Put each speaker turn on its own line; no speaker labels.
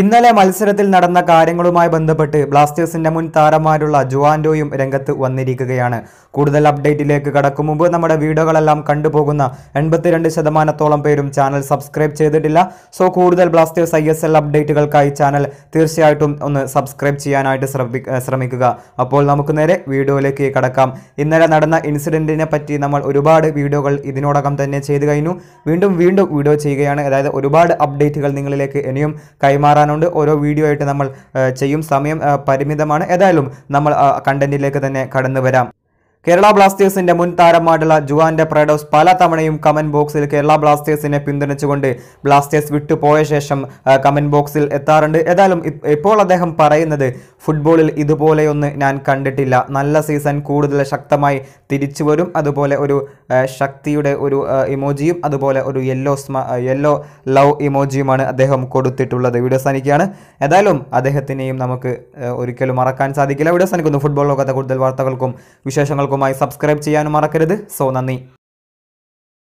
ഇന്നലെ മത്സരത്തിൽ നടന്ന കാര്യങ്ങളുമായി ബന്ധപ്പെട്ട് ബ്ലാസ്റ്റേഴ്സിന്റെ മുൻ താരമാരുള്ള ജുവാൻഡോയും രംഗത്ത് വന്നിരിക്കുകയാണ്. കൂടുതൽ അപ്ഡേറ്റിലേക്ക് കടക്കും മുമ്പ് നമ്മുടെ വീഡിയോകളെല്ലാം കണ്ടുപോകുന്ന എൺപത്തിരണ്ട് ശതമാനത്തോളം പേരും ചാനൽ സബ്സ്ക്രൈബ് ചെയ്തിട്ടില്ല. സോ കൂടുതൽ ബ്ലാസ്റ്റേഴ്സ് ഐ അപ്ഡേറ്റുകൾക്കായി ചാനൽ തീർച്ചയായിട്ടും ഒന്ന് സബ്സ്ക്രൈബ് ചെയ്യാനായിട്ട് ശ്രമിക്കുക. അപ്പോൾ നമുക്ക് നേരെ വീഡിയോയിലേക്ക് കടക്കാം. ഇന്നലെ നടന്ന ഇൻസിഡന്റിനെ പറ്റി നമ്മൾ ഒരുപാട് വീഡിയോകൾ ഇതിനോടകം തന്നെ ചെയ്തു കഴിഞ്ഞു. വീണ്ടും വീണ്ടും വീഡിയോ ചെയ്യുകയാണ്. അതായത് ഒരുപാട് അപ്ഡേറ്റുകൾ നിങ്ങളിലേക്ക് ഇനിയും കൈമാറാനുണ്ട് ഓരോ വീഡിയോ ആയിട്ട് നമ്മൾ ചെയ്യും. സമയം പരിമിതമാണ്. ഏതായാലും നമ്മൾ കണ്ടന്റിലേക്ക് തന്നെ കടന്നു വരാം കേരള ബ്ലാസ്റ്റേഴ്സിന്റെ മുൻ താരമായിട്ടുള്ള ജുവാന്റെ പ്രേഡോസ് പല തവണയും കമന്റ് ബോക്സിൽ കേരള ബ്ലാസ്റ്റേഴ്സിനെ പിന്തുണച്ചുകൊണ്ട് ബ്ലാസ്റ്റേഴ്സ് വിട്ടുപോയ ശേഷം കമന്റ് ബോക്സിൽ എത്താറുണ്ട്. ഏതായാലും ഇപ്പോൾ അദ്ദേഹം പറയുന്നത് ഫുട്ബോളിൽ ഇതുപോലെയൊന്ന് ഞാൻ കണ്ടിട്ടില്ല. നല്ല സീസൺ കൂടുതൽ ശക്തമായി തിരിച്ചു വരും. അതുപോലെ ഒരു ശക്തിയുടെ ഒരു ഇമോജിയും അതുപോലെ ഒരു യെല്ലോ യെല്ലോ ലവ് ഇമോജിയുമാണ് അദ്ദേഹം കൊടുത്തിട്ടുള്ളത്. വീഡിയോ സനിക്കാണ് ഏതായാലും അദ്ദേഹത്തിനെയും നമുക്ക് ഒരിക്കലും മറക്കാൻ സാധിക്കില്ല. വീഡിയോ സനിക്കുന്നു ഫുട്ബോൾ ലോകത്തെ കൂടുതൽ വാർത്തകൾക്കും വിശേഷങ്ങൾക്കുമായി സബ്സ്ക്രൈബ് ചെയ്യാനും മറക്കരുത്. സോ നന്ദി.